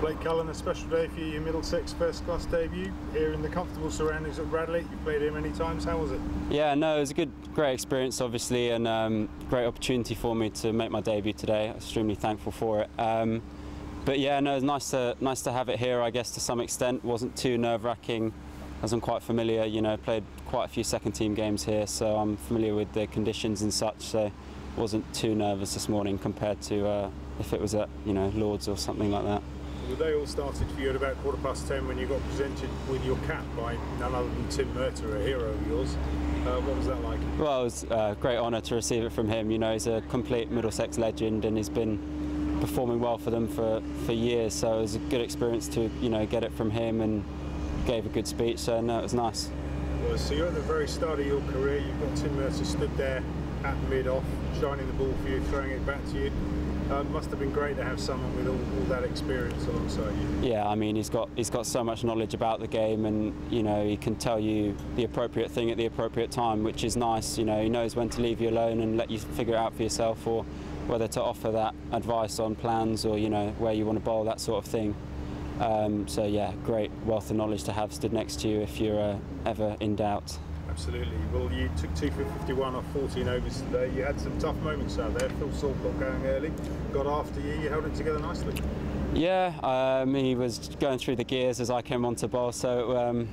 Blake Cullen, a special day for you, your Middlesex first class debut here in the comfortable surroundings of Radlett. You've played here many times, how was it? Yeah, no, it was a good, great experience obviously and um, great opportunity for me to make my debut today. Extremely thankful for it. Um, but yeah, no, it's nice to, nice to have it here I guess to some extent. wasn't too nerve wracking as I'm quite familiar, you know, played quite a few second team games here so I'm familiar with the conditions and such so wasn't too nervous this morning compared to uh, if it was at, you know, Lords or something like that. The day all started for you at about quarter past ten when you got presented with your cap by none other than Tim Murtagh, a hero of yours. Uh, what was that like? Well, it was a great honour to receive it from him. You know, he's a complete Middlesex legend and he's been performing well for them for, for years. So it was a good experience to, you know, get it from him and gave a good speech. So no, it was nice. Well, so you're at the very start of your career. You've got Tim Murtagh stood there at mid-off, shining the ball for you, throwing it back to you. Uh, must have been great to have someone with all, all, that experience alongside you. Yeah, I mean he's got he's got so much knowledge about the game, and you know he can tell you the appropriate thing at the appropriate time, which is nice. You know he knows when to leave you alone and let you figure it out for yourself, or whether to offer that advice on plans or you know where you want to bowl that sort of thing. Um, so yeah, great wealth of knowledge to have stood next to you if you're uh, ever in doubt. Absolutely. Well, you took two for 51 off 14 overs today. You had some tough moments out there. Phil Salt got going early, got after you. You held it together nicely. Yeah, um, he was going through the gears as I came onto bowl. So um,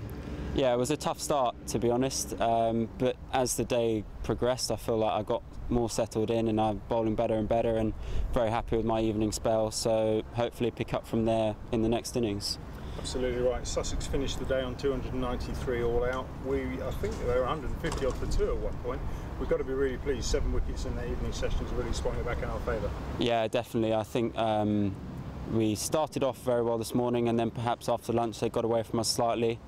yeah, it was a tough start to be honest. Um, but as the day progressed, I feel like I got more settled in and I'm bowling better and better and very happy with my evening spell. So hopefully pick up from there in the next innings. Absolutely right. Sussex finished the day on 293 all out. We, I think they were 150 odd for two at one point. We've got to be really pleased. Seven wickets in the evening sessions really swung it back in our favour. Yeah, definitely. I think um, we started off very well this morning, and then perhaps after lunch they got away from us slightly.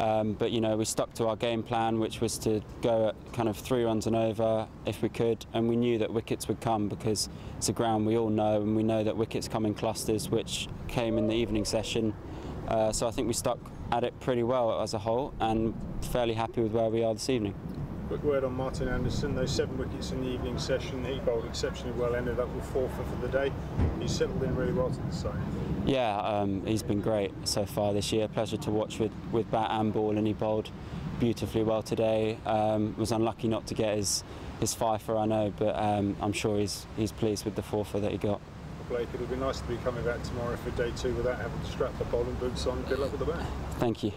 Um, but you know we stuck to our game plan, which was to go at kind of three runs and over if we could, and we knew that wickets would come because it's a ground we all know, and we know that wickets come in clusters, which came in the evening session. Uh, so I think we stuck at it pretty well as a whole and fairly happy with where we are this evening. Quick word on Martin Andersson, those seven wickets in the evening session, he bowled exceptionally well, ended up with four for, for the day. He's settled in really well to the side. Yeah, um, he's been great so far this year. Pleasure to watch with, with bat and ball and he bowled beautifully well today. Um, was unlucky not to get his, his fifer, I know, but um, I'm sure he's, he's pleased with the four-for that he got. Blake. It'll be nice to be coming back tomorrow for day two without having to strap the bowling boots on. Good luck with the bat. Thank you.